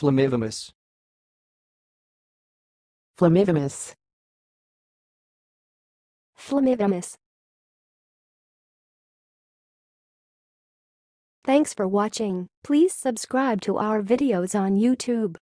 Flamivimus. Flamivimus. Flamivimus. Thanks for watching. Please subscribe to our videos on YouTube.